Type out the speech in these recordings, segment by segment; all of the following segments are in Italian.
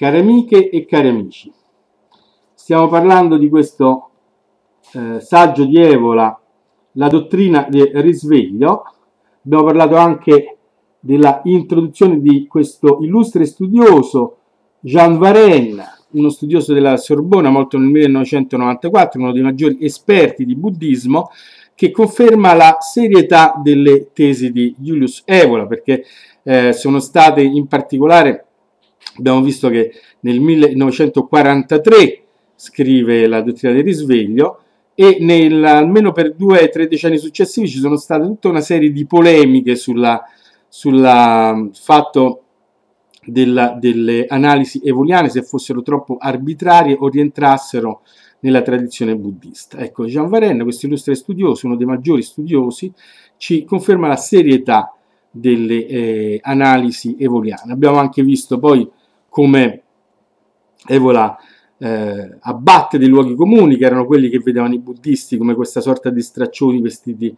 Care amiche e cari amici, stiamo parlando di questo eh, saggio di Evola, La dottrina del risveglio. Abbiamo parlato anche della introduzione di questo illustre studioso Jean Varenne, uno studioso della Sorbona morto nel 1994, uno dei maggiori esperti di buddismo, che conferma la serietà delle tesi di Julius Evola, perché eh, sono state in particolare Abbiamo visto che nel 1943 scrive la dottrina del risveglio e nel, almeno per due o tre decenni successivi ci sono state tutta una serie di polemiche sul fatto della, delle analisi evoliane se fossero troppo arbitrarie o rientrassero nella tradizione buddista. Ecco, Jean Varenne, questo illustre studioso, uno dei maggiori studiosi, ci conferma la serietà delle eh, analisi evoliane. Abbiamo anche visto poi come Evola eh, abbatte dei luoghi comuni che erano quelli che vedevano i buddisti come questa sorta di straccioni vestiti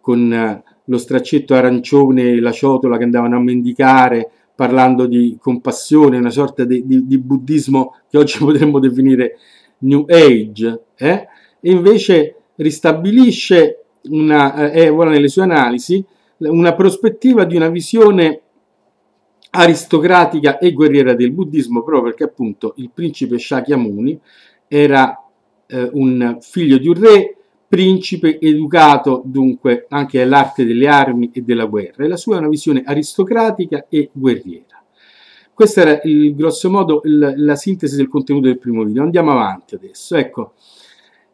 con eh, lo straccetto arancione e la ciotola che andavano a mendicare parlando di compassione, una sorta di, di, di buddismo che oggi potremmo definire New Age, eh? e invece ristabilisce una, eh, nelle sue analisi una prospettiva di una visione aristocratica e guerriera del buddismo proprio perché appunto il principe Shakyamuni era eh, un figlio di un re, principe educato dunque anche all'arte delle armi e della guerra e la sua è una visione aristocratica e guerriera. Questa era il, grosso modo il, la sintesi del contenuto del primo video. Andiamo avanti adesso. Ecco,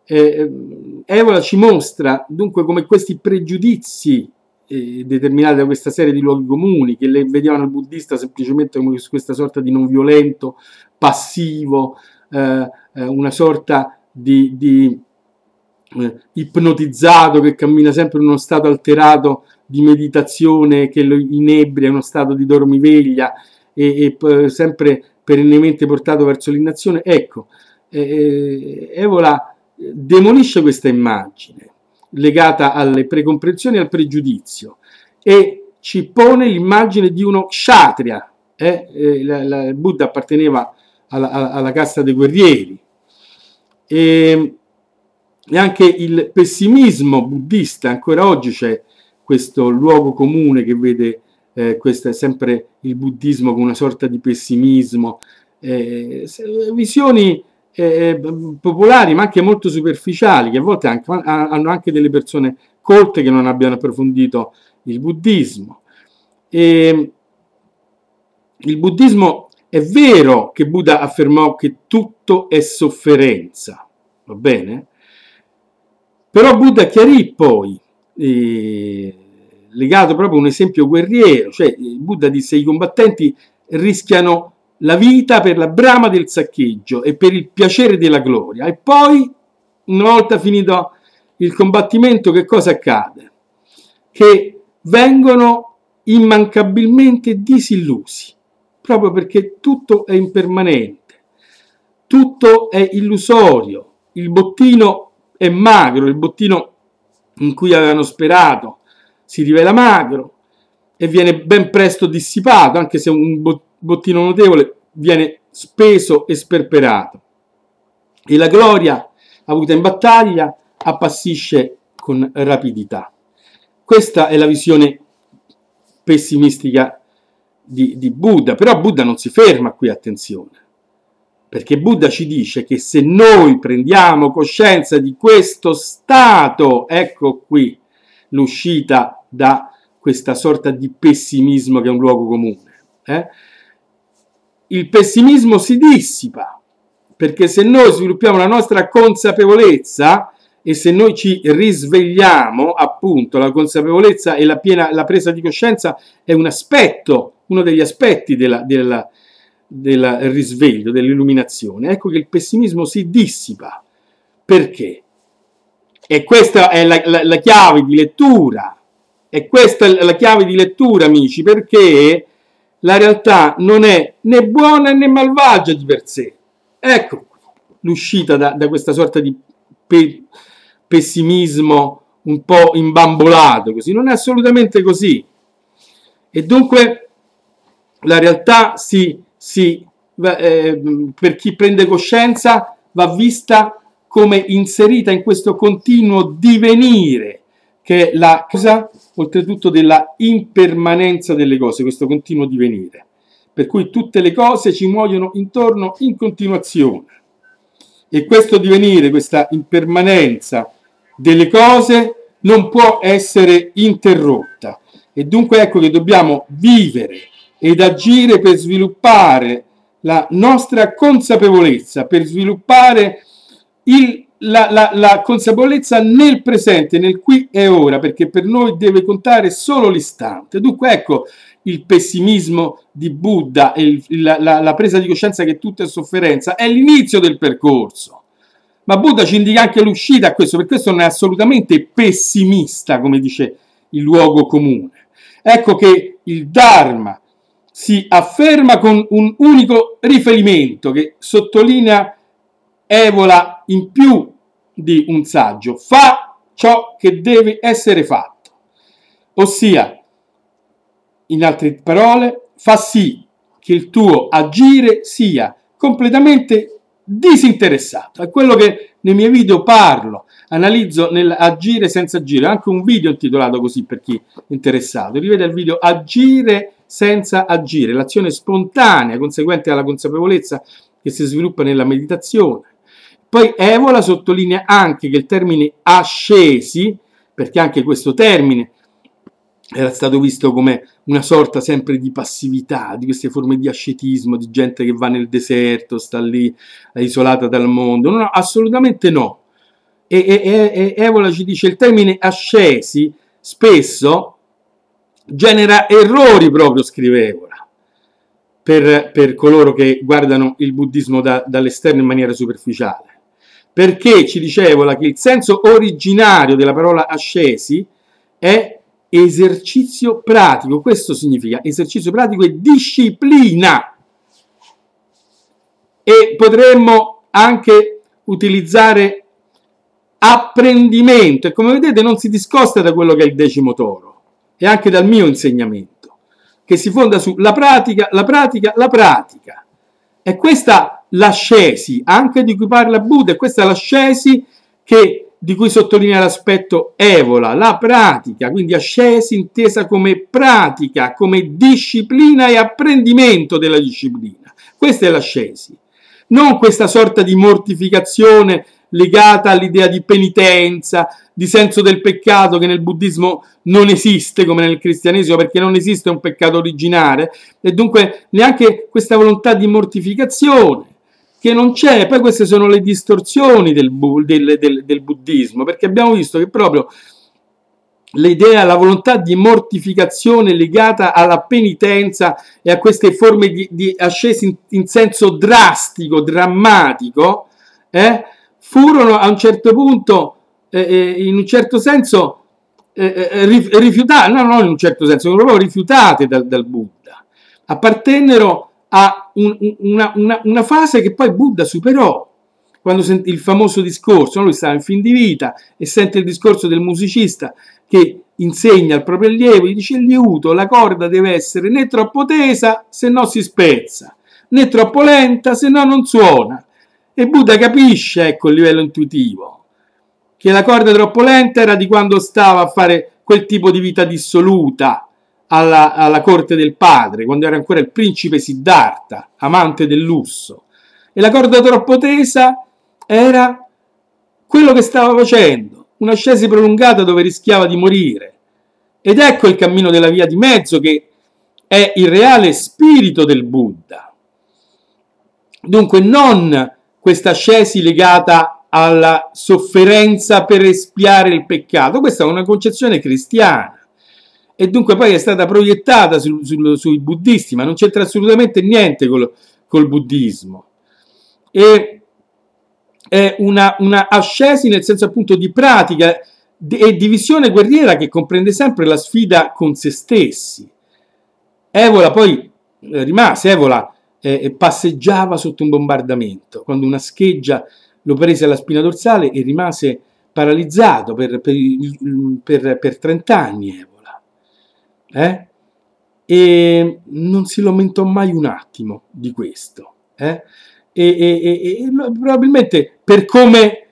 eh, Evola ci mostra dunque come questi pregiudizi eh, determinate da questa serie di luoghi comuni che le vedevano il buddista semplicemente come questa sorta di non violento, passivo, eh, eh, una sorta di, di eh, ipnotizzato che cammina sempre in uno stato alterato di meditazione che lo inebria, in uno stato di dormiveglia e, e sempre perennemente portato verso l'innazione. Ecco, eh, Evola demolisce questa immagine legata alle precomprensioni e al pregiudizio e ci pone l'immagine di uno kshatriya. Eh? Eh, il Buddha apparteneva alla, alla, casta dei guerrieri. E, e anche il pessimismo buddista, ancora oggi c'è questo luogo comune che vede eh, questo è sempre il buddismo come una sorta di pessimismo, eh, visioni eh, popolari ma anche molto superficiali che a volte anche, hanno anche delle persone colte che non abbiano approfondito il buddismo. E il buddismo è vero che Buddha affermò che tutto è sofferenza, va bene? Però Buddha chiarì poi, eh, legato proprio a un esempio guerriero, cioè Buddha disse i combattenti rischiano la vita per la brama del saccheggio e per il piacere della gloria. E poi, una volta finito il combattimento, che cosa accade? Che vengono immancabilmente disillusi, proprio perché tutto è impermanente, tutto è illusorio, il bottino è magro, il bottino in cui avevano sperato si rivela magro e viene ben presto dissipato, anche se un bottino bottino notevole viene speso e sperperato e la gloria avuta in battaglia appassisce con rapidità. Questa è la visione pessimistica di, di Buddha, però Buddha non si ferma qui, attenzione, perché Buddha ci dice che se noi prendiamo coscienza di questo stato, ecco qui l'uscita da questa sorta di pessimismo che è un luogo comune. Eh? Il pessimismo si dissipa, perché se noi sviluppiamo la nostra consapevolezza e se noi ci risvegliamo, appunto, la consapevolezza e la, piena, la presa di coscienza è un aspetto, uno degli aspetti della, della, del risveglio, dell'illuminazione. Ecco che il pessimismo si dissipa. Perché? E questa è la, la, la chiave di lettura. E questa è la chiave di lettura, amici, perché la realtà non è né buona né malvagia di per sé. Ecco l'uscita da, da, questa sorta di pe pessimismo un po' imbambolato, così. Non è assolutamente così. E dunque la realtà si, si eh, per chi prende coscienza, va vista come inserita in questo continuo divenire, che è la cosa, oltretutto, della impermanenza delle cose, questo continuo divenire. Per cui tutte le cose ci muoiono intorno in continuazione. E questo divenire, questa impermanenza delle cose non può essere interrotta. E dunque ecco che dobbiamo vivere ed agire per sviluppare la nostra consapevolezza, per sviluppare il, la, la, la, consapevolezza nel presente, nel qui e ora, perché per noi deve contare solo l'istante. Dunque ecco il pessimismo di Buddha e la, la presa di coscienza che tutto è sofferenza, è l'inizio del percorso. Ma Buddha ci indica anche l'uscita a questo, per questo non è assolutamente pessimista, come dice il luogo comune. Ecco che il Dharma si afferma con un unico riferimento che sottolinea Evola in più di un saggio. Fa ciò che deve essere fatto. Ossia, in altre parole, fa sì che il tuo agire sia completamente disinteressato. È quello che nei miei video parlo, analizzo nell'agire senza agire, anche un video intitolato così per chi è interessato. Rivede il video Agire senza agire, l'azione spontanea conseguente alla consapevolezza che si sviluppa nella meditazione. Poi Evola sottolinea anche che il termine ascesi, perché anche questo termine era stato visto come una sorta sempre di passività, di queste forme di ascetismo, di gente che va nel deserto, sta lì isolata dal mondo. No, no assolutamente no. E, e, e Evola ci dice il termine ascesi spesso genera errori proprio, scrive Evola, per, per coloro che guardano il buddismo da, dall'esterno in maniera superficiale. Perché ci dice Evola che il senso originario della parola ascesi è esercizio pratico. Questo significa esercizio pratico e disciplina. E potremmo anche utilizzare apprendimento e come vedete non si discosta da quello che è il decimo toro e anche dal mio insegnamento, che si fonda sulla pratica, la pratica, la pratica. E questa l'ascesi, anche di cui parla Buddha, è questa l'ascesi che, di cui sottolinea l'aspetto evola, la pratica, quindi ascesi intesa come pratica, come disciplina e apprendimento della disciplina. Questa è l'ascesi, non questa sorta di mortificazione legata all'idea di penitenza, di senso del peccato che nel buddismo non esiste come nel cristianesimo perché non esiste un peccato originale e dunque neanche questa volontà di mortificazione che non c'è, poi queste sono le distorsioni del, del, del, del buddismo perché abbiamo visto che proprio l'idea, la volontà di mortificazione legata alla penitenza e a queste forme di, di ascesi in, in senso drastico, drammatico, eh, furono a un certo punto, eh, eh in un certo senso, eh, eh rifiutate, no, non in un certo senso, proprio rifiutate dal, dal Buddha. Appartennero a un, una, una, una, fase che poi Buddha superò. Quando sentì il famoso discorso, lui stava in fin di vita e sente il discorso del musicista che insegna al proprio allievo, gli dice il liuto, la corda deve essere né troppo tesa, se no si spezza, né troppo lenta, se no non suona. E Buddha capisce, ecco, a livello intuitivo, che la corda troppo lenta era di quando stava a fare quel tipo di vita dissoluta alla, alla corte del padre, quando era ancora il principe Siddhartha, amante del lusso. E la corda troppo tesa era quello che stava facendo, un'ascesi prolungata dove rischiava di morire. Ed ecco il cammino della via di mezzo che è il reale spirito del Buddha. Dunque non questa ascesi legata alla sofferenza per espiare il peccato. Questa è una concezione cristiana e dunque poi è stata proiettata su, su, sui buddisti, ma non c'entra assolutamente niente col, col buddismo. E è una, una ascesi nel senso appunto di pratica e di visione guerriera che comprende sempre la sfida con se stessi. Evola poi eh, rimase, Evola eh, passeggiava sotto un bombardamento, quando una scheggia lo prese alla spina dorsale e rimase paralizzato per, per, per, per 30 anni. Eh? E non si lamentò mai un attimo di questo. Eh? E, e, e, probabilmente per come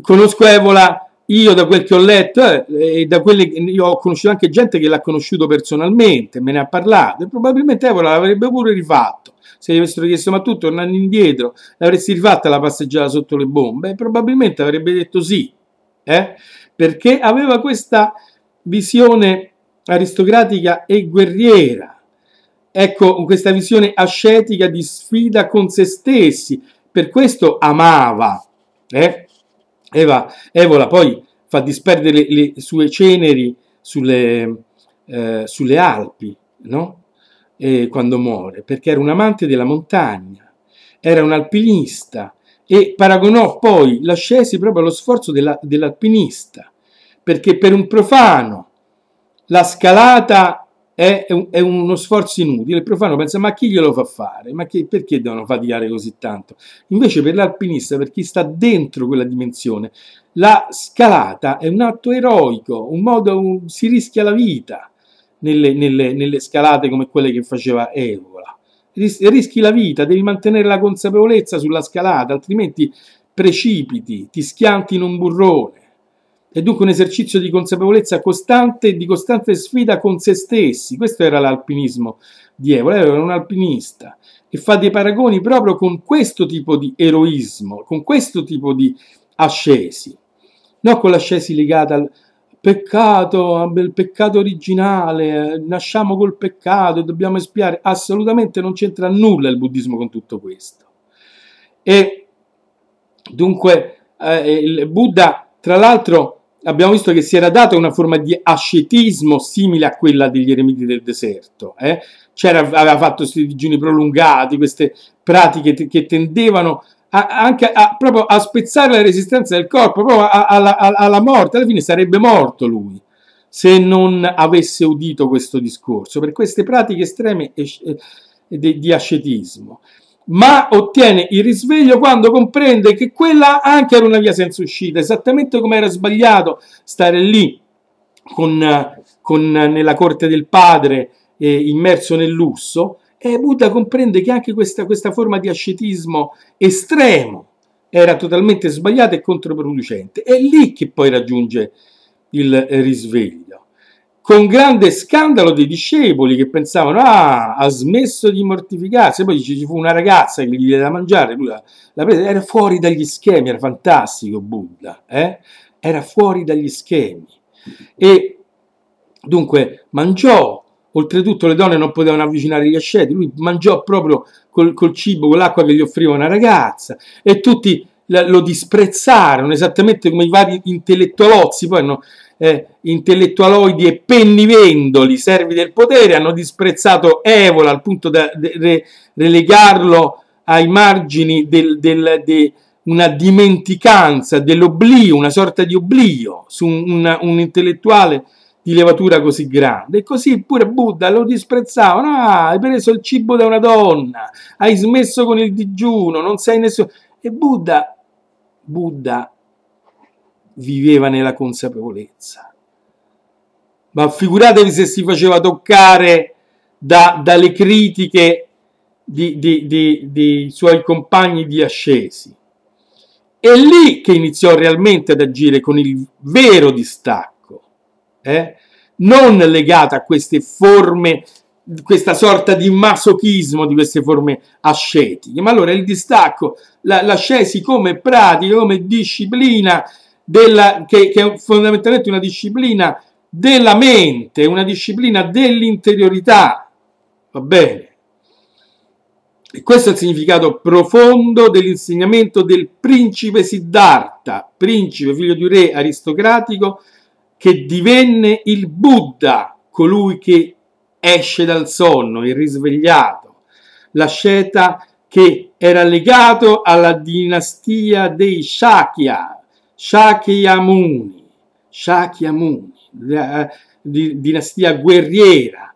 conosco Evola io da quel che ho letto eh, e da quelle io ho conosciuto anche gente che l'ha conosciuto personalmente, me ne ha parlato e probabilmente Evola l'avrebbe pure rifatto. Se gli avessero chiesto ma tu tornando indietro l'avresti rifatta la passeggiata sotto le bombe? probabilmente avrebbe detto sì, eh? perché aveva questa visione aristocratica e guerriera. Ecco, questa visione ascetica di sfida con se stessi. Per questo amava. Eh? Eva, Evola poi fa disperdere le, sue ceneri sulle, eh, sulle Alpi, no? E quando muore, perché era un amante della montagna, era un alpinista e paragonò poi l'ascesi proprio allo sforzo della, dell'alpinista, perché per un profano la scalata è, è, uno sforzo inutile. Il profano pensa: ma chi glielo fa fare? Ma che, perché devono faticare così tanto? Invece, per l'alpinista, per chi sta dentro quella dimensione, la scalata è un atto eroico, un modo, un, si rischia la vita nelle, nelle, nelle, scalate come quelle che faceva Evola. Ris, rischi la vita, devi mantenere la consapevolezza sulla scalata, altrimenti precipiti, ti schianti in un burrone. È dunque un esercizio di consapevolezza costante e di costante sfida con se stessi. Questo era l'alpinismo di Evola, era un alpinista e fa dei paragoni proprio con questo tipo di eroismo, con questo tipo di ascesi, non con l'ascesi legata al peccato, al peccato originale, nasciamo col peccato, dobbiamo espiare, assolutamente non c'entra nulla il buddismo con tutto questo. E dunque eh, il Buddha, tra l'altro, abbiamo visto che si era data una forma di ascetismo simile a quella degli eremiti del deserto. Eh? C'era, aveva fatto questi digiuni prolungati, queste pratiche che tendevano a, anche a, proprio a spezzare la resistenza del corpo, proprio alla, alla morte. Alla fine sarebbe morto lui se non avesse udito questo discorso, per queste pratiche estreme di ascetismo ma ottiene il risveglio quando comprende che quella anche era una via senza uscita, esattamente come era sbagliato stare lì con, con, nella corte del padre eh, immerso nel lusso, e Buddha comprende che anche questa, questa forma di ascetismo estremo era totalmente sbagliata e controproducente. È lì che poi raggiunge il risveglio con grande scandalo dei discepoli che pensavano ah ha smesso di mortificarsi poi ci fu una ragazza che gli diede da mangiare lui la, la prese, era fuori dagli schemi era fantastico Buddha eh? era fuori dagli schemi e dunque mangiò oltretutto le donne non potevano avvicinare gli asceti lui mangiò proprio col, col cibo con l'acqua che gli offriva una ragazza e tutti lo disprezzarono esattamente come i vari intellettualozzi poi hanno eh, intellettualoidi e pennivendoli, servi del potere, hanno disprezzato Evola al punto da re, relegarlo ai margini del, del, de una dimenticanza, dell'oblio, una sorta di oblio su un, un, intellettuale di levatura così grande. E così pure Buddha lo disprezzavano. Ah, hai preso il cibo da una donna, hai smesso con il digiuno, non sei nessuno. E Buddha, Buddha viveva nella consapevolezza. Ma figuratevi se si faceva toccare da, dalle critiche di suoi compagni di ascesi. È lì che iniziò realmente ad agire con il vero distacco, eh? non legata a queste forme, questa sorta di masochismo di queste forme ascetiche. Ma allora il distacco, l'ascesi come pratica, come disciplina, della, che, che è fondamentalmente una disciplina della mente, una disciplina dell'interiorità. Va bene? E questo è il significato profondo dell'insegnamento del principe Siddhartha, principe, figlio di un re aristocratico, che divenne il Buddha, colui che esce dal sonno, il risvegliato, l'asceta che era legato alla dinastia dei Shakya, Shakyamuni, Shakyamuni, eh, di, dinastia guerriera,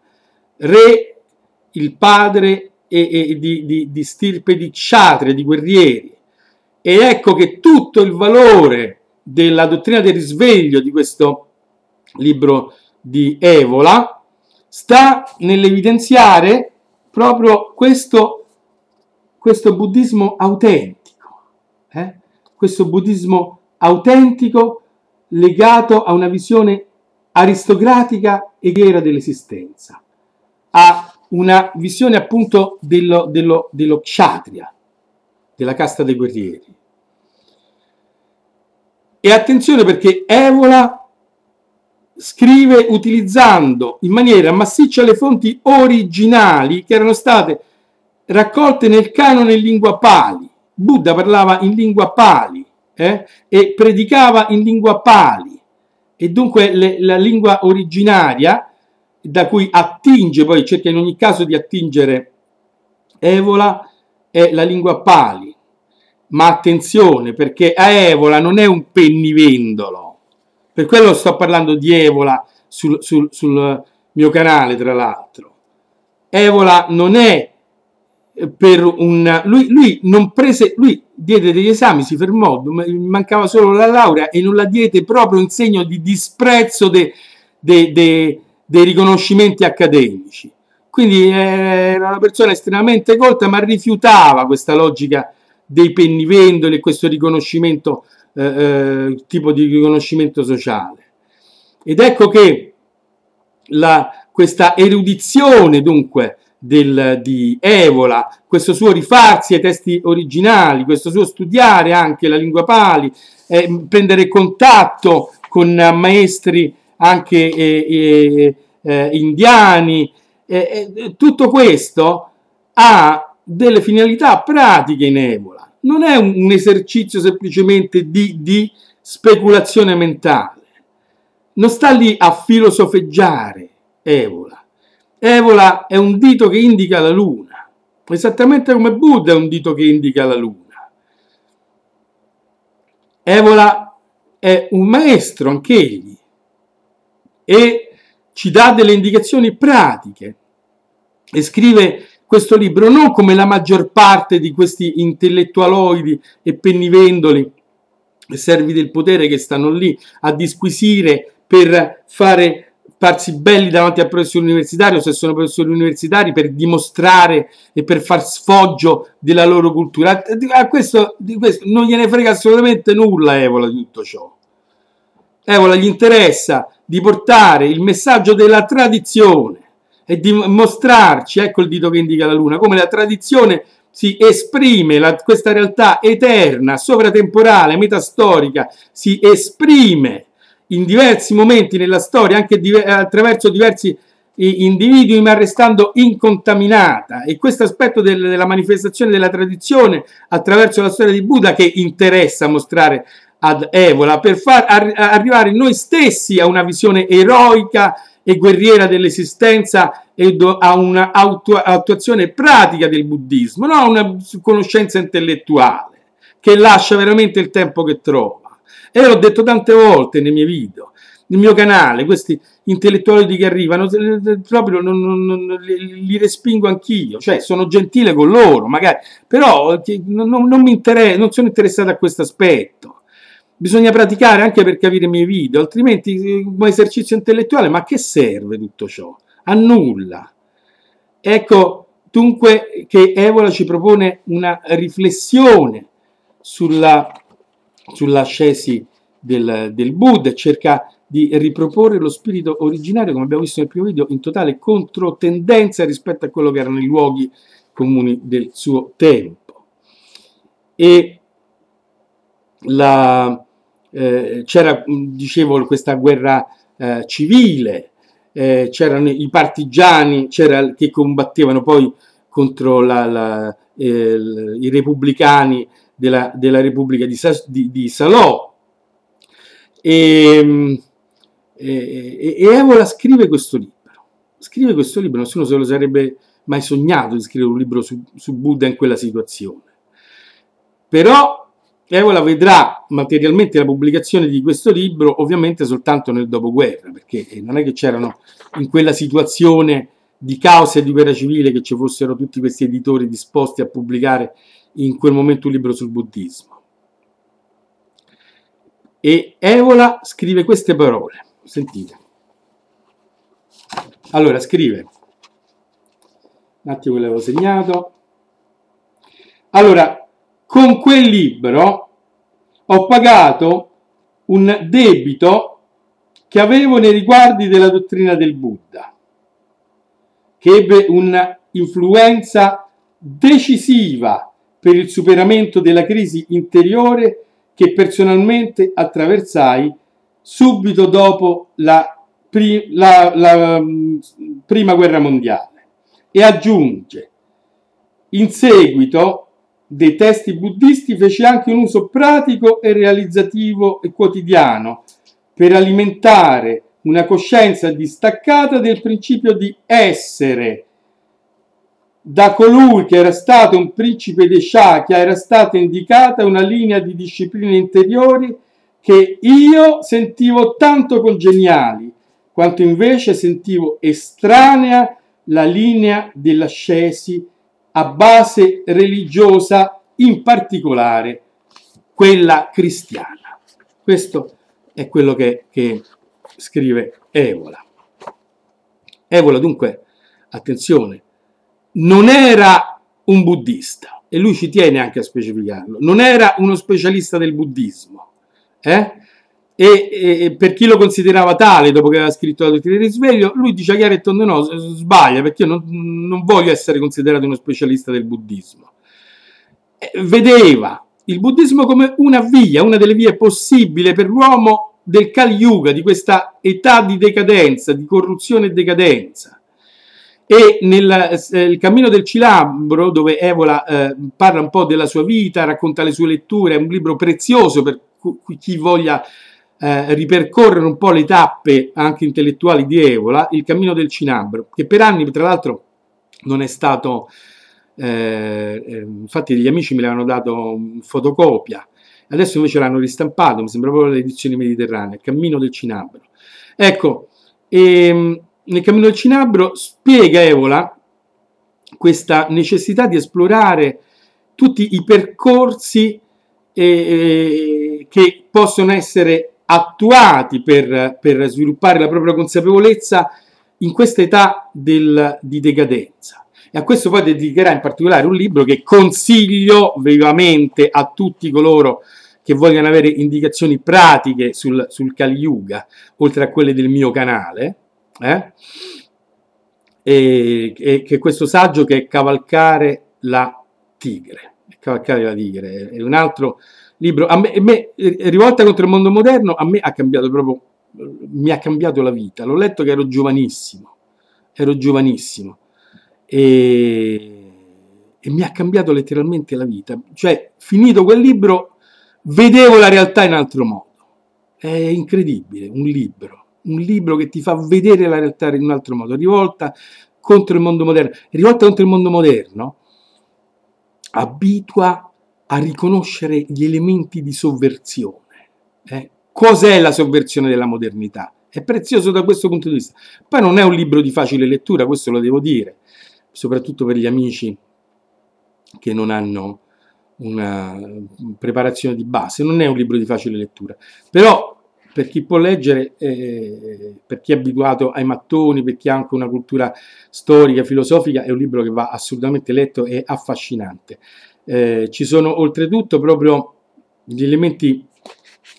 re, il padre e, e, di, di, di stirpe di kshatriya, di guerrieri. E ecco che tutto il valore della dottrina del risveglio di questo libro di Evola sta nell'evidenziare proprio questo questo buddismo autentico, eh? questo buddismo autentico legato a una visione aristocratica e guerra dell'esistenza, a una visione appunto dello, dello, dello kshatriya, della casta dei guerrieri. E attenzione perché Evola scrive utilizzando in maniera massiccia le fonti originali che erano state raccolte nel canone in lingua pali. Buddha parlava in lingua pali eh, e predicava in lingua pali e dunque le, la lingua originaria da cui attinge, poi cerca in ogni caso di attingere Evola, è la lingua pali. Ma attenzione perché a Evola non è un pennivendolo, per quello sto parlando di Evola sul, sul, sul mio canale, tra l'altro. Evola non è per un... Lui, lui, non prese... Lui diede degli esami, si fermò, mancava solo la laurea e non la diede proprio in segno di disprezzo dei de, de, de riconoscimenti accademici. Quindi era una persona estremamente colta, ma rifiutava questa logica dei pennivendoli e questo riconoscimento eh, eh, tipo di riconoscimento sociale. Ed ecco che la, questa erudizione dunque del, di Evola, questo suo rifarsi ai testi originali, questo suo studiare anche la lingua pali, eh, prendere contatto con maestri anche eh, eh, eh indiani, tutto questo ha delle finalità pratiche in Evola non è un, esercizio semplicemente di, di speculazione mentale. Non sta lì a filosofeggiare Evola. Evola è un dito che indica la luna, esattamente come Buddha è un dito che indica la luna. Evola è un maestro anch'egli e ci dà delle indicazioni pratiche e scrive questo libro non come la maggior parte di questi intellettualoidi e pennivendoli e servi del potere che stanno lì a disquisire per fare farsi belli davanti al professore universitario se sono professori universitari per dimostrare e per far sfoggio della loro cultura. A questo, di questo non gliene frega assolutamente nulla Evola di tutto ciò. Evola gli interessa di portare il messaggio della tradizione e di mostrarci, ecco il dito che indica la luna, come la tradizione si esprime, la, questa realtà eterna, sovratemporale, metastorica, si esprime in diversi momenti nella storia, anche di, attraverso diversi individui, ma restando incontaminata. E questo aspetto del, della manifestazione della tradizione attraverso la storia di Buddha che interessa mostrare ad Evola per far arrivare noi stessi a una visione eroica e guerriera dell'esistenza e a un'attuazione pratica del buddismo, non a una conoscenza intellettuale che lascia veramente il tempo che trova. E l'ho detto tante volte nei miei video, nel mio canale, questi intellettuali che arrivano, proprio non, non, non, li respingo anch'io, cioè sono gentile con loro, magari, però non, mi interessa, non sono interessato a questo aspetto bisogna praticare anche per capire i miei video, altrimenti eh, come esercizio intellettuale, ma che serve tutto ciò? A nulla. Ecco dunque che Evola ci propone una riflessione sulla, sull'ascesi del, del Buddha, cerca di riproporre lo spirito originario, come abbiamo visto nel primo video, in totale controtendenza rispetto a quello che erano i luoghi comuni del suo tempo. E la, eh, c'era, dicevo, questa guerra eh, civile, eh, c'erano i partigiani che combattevano poi contro la, la, eh, i repubblicani della, della Repubblica di, di, di Salò. E, e, e Evola scrive questo libro. Scrive questo libro, nessuno se lo sarebbe mai sognato di scrivere un libro su, su Buddha in quella situazione. Però Evola vedrà materialmente la pubblicazione di questo libro ovviamente soltanto nel dopoguerra, perché non è che c'erano in quella situazione di caos e di guerra civile che ci fossero tutti questi editori disposti a pubblicare in quel momento un libro sul buddismo. E Evola scrive queste parole, sentite. Allora, scrive, un attimo che l'avevo segnato, Allora, con quel libro ho pagato un debito che avevo nei riguardi della dottrina del Buddha, che ebbe un'influenza decisiva per il superamento della crisi interiore che personalmente attraversai subito dopo la, pri- la, la mm, prima guerra mondiale. E aggiunge, in seguito dei testi buddisti fece anche un uso pratico e realizzativo e quotidiano per alimentare una coscienza distaccata del principio di essere. Da colui che era stato un principe dei Shakya era stata indicata una linea di discipline interiori che io sentivo tanto congeniali, quanto invece sentivo estranea la linea dell'ascesi a base religiosa, in particolare quella cristiana. Questo è quello che, che scrive Evola. Evola dunque, attenzione, non era un buddista, e lui ci tiene anche a specificarlo, non era uno specialista del buddismo, eh? e, e, per chi lo considerava tale dopo che aveva scritto la dottrina di risveglio, lui dice chiaro e tondo no, sbaglia perché io non, non voglio essere considerato uno specialista del buddismo. Vedeva il buddismo come una via, una delle vie possibili per l'uomo del Kali Yuga, di questa età di decadenza, di corruzione e decadenza. E nel eh, cammino del Cilambro, dove Evola eh, parla un po' della sua vita, racconta le sue letture, è un libro prezioso per chi voglia eh, ripercorrere un po' le tappe anche intellettuali di Evola, il cammino del Cinabro, che per anni, tra l'altro, non è stato... Eh, eh, infatti gli amici me l'avevano dato in fotocopia, adesso invece l'hanno ristampato, mi sembra proprio le edizioni mediterranee, il cammino del Cinabro. Ecco, ehm, nel cammino del Cinabro spiega Evola questa necessità di esplorare tutti i percorsi eh, eh che possono essere attuati per, per sviluppare la propria consapevolezza in questa età del, di decadenza. E a questo poi dedicherà in particolare un libro che consiglio vivamente a tutti coloro che vogliono avere indicazioni pratiche sul, sul Kali Yuga, oltre a quelle del mio canale, eh? e, e, che questo saggio che è Cavalcare la tigre. Cavalcare la tigre è un altro libro, a me, a me, rivolta contro il mondo moderno, a me ha cambiato proprio, mi ha cambiato la vita. L'ho letto che ero giovanissimo, ero giovanissimo e, e mi ha cambiato letteralmente la vita. Cioè, finito quel libro, vedevo la realtà in altro modo. È incredibile, un libro, un libro che ti fa vedere la realtà in un altro modo, rivolta contro il mondo moderno. Rivolta contro il mondo moderno abitua a riconoscere gli elementi di sovversione. Eh? Cos'è la sovversione della modernità? È prezioso da questo punto di vista. Poi non è un libro di facile lettura, questo lo devo dire, soprattutto per gli amici che non hanno una preparazione di base, non è un libro di facile lettura, però per chi può leggere, eh, per chi è abituato ai mattoni, per chi ha anche una cultura storica, filosofica, è un libro che va assolutamente letto e affascinante. Eh, ci sono oltretutto proprio gli elementi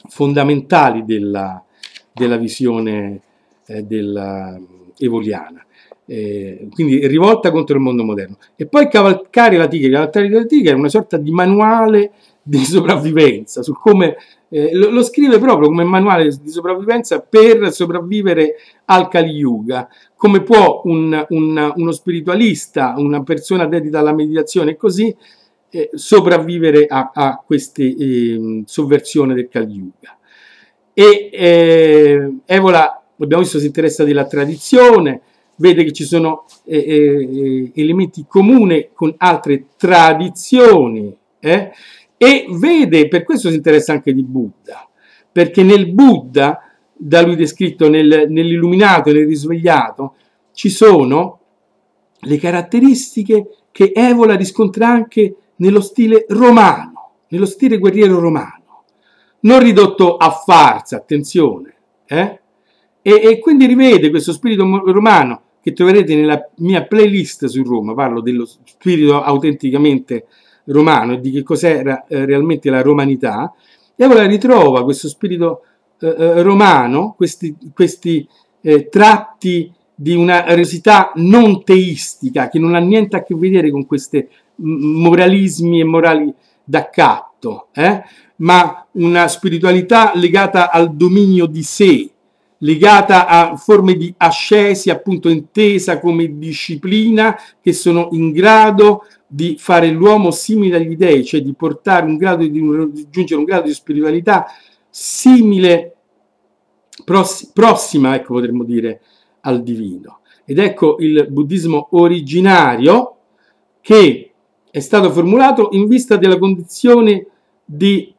fondamentali della, della visione eh, della, evoliana. Eh, quindi rivolta contro il mondo moderno. E poi cavalcare la tigre, cavalcare la tigre è una sorta di manuale di sopravvivenza, su come eh, lo, lo, scrive proprio come manuale di sopravvivenza per sopravvivere al Kali Yuga, come può un, un, uno spiritualista, una persona dedita alla meditazione così eh, sopravvivere a, a questa eh, sovversione del Kali Yuga. E eh, Evola, abbiamo visto, si interessa della tradizione, vede che ci sono eh, eh, elementi comuni con altre tradizioni eh, e vede, per questo si interessa anche di Buddha, perché nel Buddha, da lui descritto nel, nell'illuminato, nel risvegliato, ci sono le caratteristiche che Evola riscontra anche nello stile romano, nello stile guerriero romano, non ridotto a farsa, attenzione, eh? e, e, quindi rivede questo spirito romano che troverete nella mia playlist su Roma, parlo dello spirito autenticamente romano e di che cos'era eh, realmente la romanità, Evola ritrova questo spirito eh, eh, romano, questi, questi eh, tratti di una resità non teistica che non ha niente a che vedere con questi moralismi e morali d'accatto, eh? ma una spiritualità legata al dominio di sé, legata a forme di ascesi, appunto intesa come disciplina, che sono in grado di fare l'uomo simile agli dei, cioè di portare un grado di, di giungere un grado di spiritualità simile, prossima, ecco potremmo dire, al divino. Ed ecco il buddismo originario che è stato formulato in vista della condizione di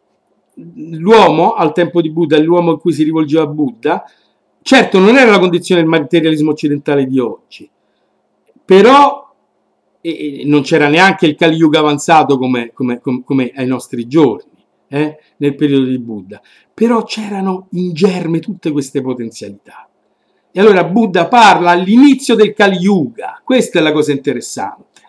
l'uomo al tempo di Buddha, l'uomo a cui si rivolgeva Buddha, certo non era la condizione del materialismo occidentale di oggi, però non c'era neanche il Kali Yuga avanzato come, come, come, come ai nostri giorni, eh, nel periodo di Buddha, però c'erano in germe tutte queste potenzialità. E allora Buddha parla all'inizio del Kali Yuga, questa è la cosa interessante.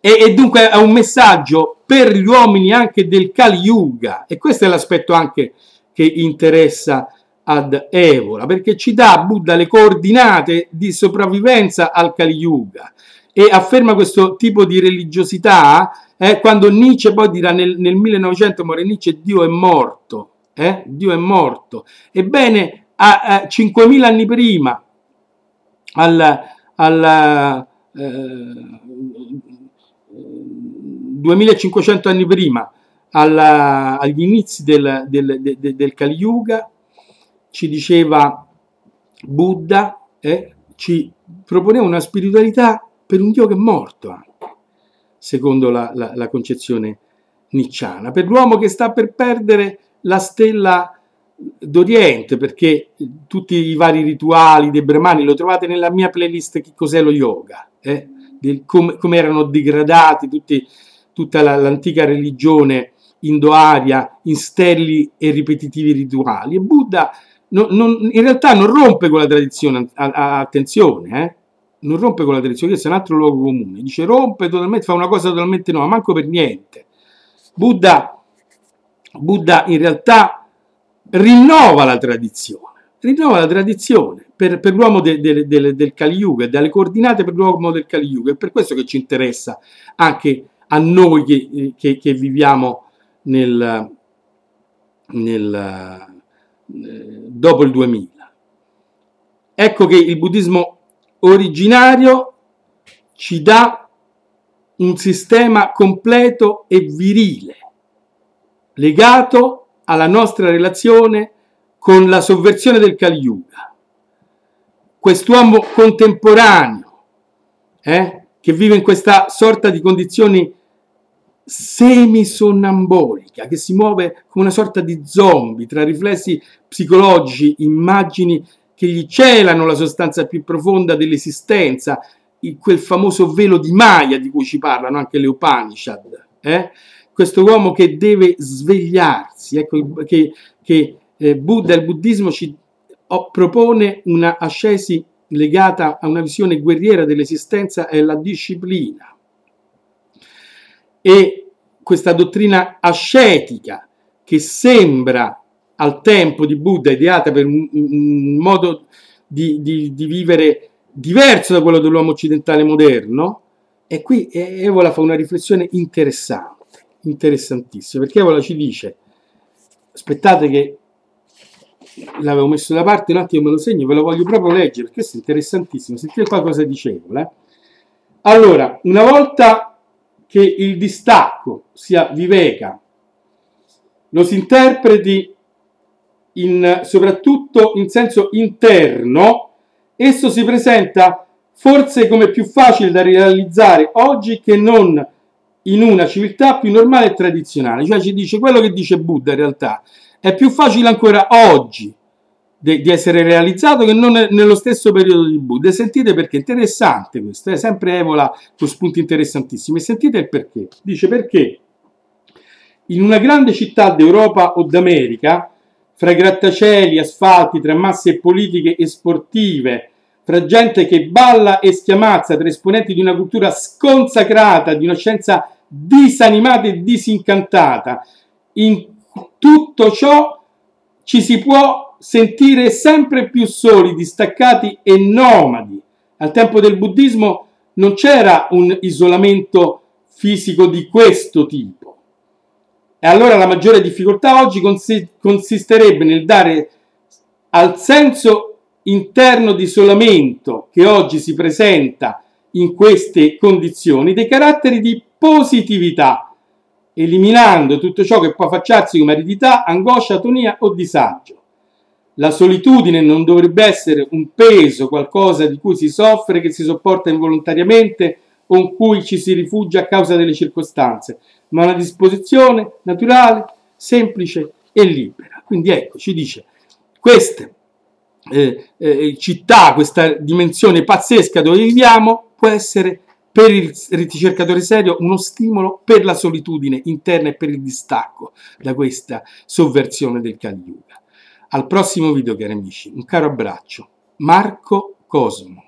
E, e dunque è un messaggio per gli uomini anche del Kali Yuga, e questo è l'aspetto anche che interessa ad Evola, perché ci dà Buddha le coordinate di sopravvivenza al Kali Yuga e afferma questo tipo di religiosità eh, quando Nietzsche poi dirà nel, nel 1900 muore Nietzsche Dio è morto eh? Dio è morto ebbene a, a 5.000 anni prima al, al eh, 2500 anni prima alla, agli inizi del, del, del, del Kali Yuga ci diceva Buddha eh, ci proponeva una spiritualità per un Dio che è morto anche, secondo la, la, la concezione nicciana, per l'uomo che sta per perdere la stella d'Oriente, perché tutti i vari rituali dei brahmani lo trovate nella mia playlist Che cos'è lo yoga, eh? come, come, erano degradati tutti, tutta la, l'antica religione indo-aria in sterili e ripetitivi rituali. E Buddha non, non, in realtà non rompe con la tradizione, a, a, attenzione, eh? non rompe con la tradizione, questo è un altro luogo comune, dice rompe totalmente, fa una cosa totalmente nuova, manco per niente. Buddha, Buddha in realtà rinnova la tradizione, rinnova la tradizione per, per l'uomo de, de, de, del Kali Yuga, dalle coordinate per l'uomo del Kali Yuga, è per questo che ci interessa anche a noi che, che, che viviamo nel, nel, eh, dopo il 2000. Ecco che il buddismo originario ci dà un sistema completo e virile, legato alla nostra relazione con la sovversione del Kali Yuga. Quest'uomo contemporaneo, eh, che vive in questa sorta di condizioni semisonnambolica, che si muove come una sorta di zombie tra riflessi psicologici, immagini che gli celano la sostanza più profonda dell'esistenza, quel famoso velo di Maya di cui ci parlano anche le Upanishad. Eh? Questo uomo che deve svegliarsi, ecco, che, che eh, Buddha, il buddismo ci propone una ascesi legata a una visione guerriera dell'esistenza e alla disciplina. E questa dottrina ascetica che sembra al tempo di Buddha ideata per un, un modo di, di, di, vivere diverso da quello dell'uomo occidentale moderno, e qui Evola fa una riflessione interessante, interessantissima, perché Evola ci dice, aspettate che l'avevo messo da parte un attimo, me lo segno, ve lo voglio proprio leggere, perché questo è interessantissimo, sentite qua cosa dice Evola. Allora, una volta che il distacco sia viveka, lo si interpreti in, soprattutto in senso interno, esso si presenta forse come più facile da realizzare oggi che non in una civiltà più normale e tradizionale. Cioè ci dice quello che dice Buddha in realtà. È più facile ancora oggi di, di essere realizzato che non nello stesso periodo di Buddha. Sentite perché, interessante questo, è sempre Evola con spunti interessantissimi. E sentite il perché. Dice perché in una grande città d'Europa o d'America fra grattacieli, asfalti, tra masse politiche e sportive, fra gente che balla e schiamazza, tra esponenti di una cultura sconsacrata, di una scienza disanimata e disincantata. In tutto ciò ci si può sentire sempre più soli, distaccati e nomadi. Al tempo del buddismo non c'era un isolamento fisico di questo tipo. E allora la maggiore difficoltà oggi consisterebbe nel dare al senso interno di isolamento che oggi si presenta in queste condizioni dei caratteri di positività, eliminando tutto ciò che può affacciarsi come aridità, angoscia, atonia o disagio. La solitudine non dovrebbe essere un peso, qualcosa di cui si soffre, che si sopporta involontariamente o in cui ci si rifugia a causa delle circostanze, ma una disposizione naturale, semplice e libera. Quindi ecco, ci dice, queste eh, eh, città, questa dimensione pazzesca dove viviamo, può essere per il ricercatore serio uno stimolo per la solitudine interna e per il distacco da questa sovversione del Kali. Al prossimo video, cari amici, un caro abbraccio. Marco Cosmo.